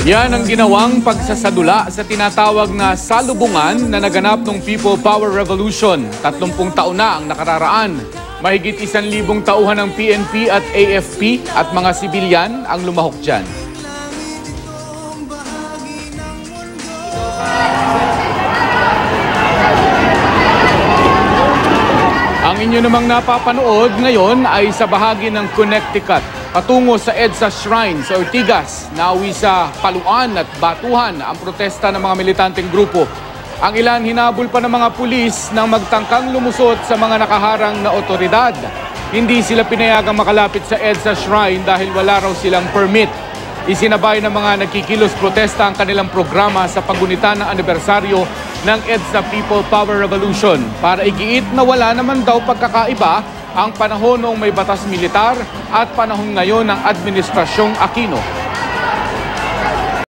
Yan ang ginawang pagsasadula sa tinatawag na salubungan na naganap ng People Power Revolution. 30 taon na ang nakararaan. Mahigit isang libong tauhan ng PNP at AFP at mga sibilyan ang lumahok dyan. Ang inyo namang napapanood ngayon ay sa bahagi ng Connecticut patungo sa EDSA Shrine sa Ortigas. Nauwi sa Paluan at Batuhan ang protesta ng mga militanteng grupo. Ang ilan hinabol pa ng mga pulis nang magtangkang lumusot sa mga nakaharang na otoridad. Hindi sila pinayagang makalapit sa EDSA Shrine dahil wala raw silang permit. Isinabay ng mga nagkikilos protesta ang kanilang programa sa pagunita ng anibersaryo ng EDSA People Power Revolution para igiit na wala naman daw pagkakaiba ang panahon noong may batas militar at panahon ngayon ng Administrasyong Aquino.